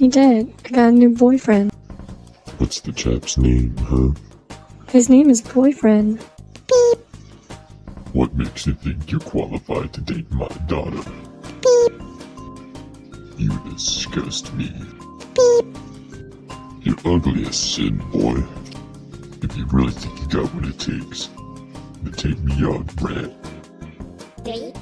He did. I got a new boyfriend. What's the chap's name, huh? His name is Boyfriend. Beep. What makes you think you're qualified to date my daughter? Beep. You disgust me. Beep. You're ugly as sin, boy. If you really think you got what it takes, then take me out, Brad. Three,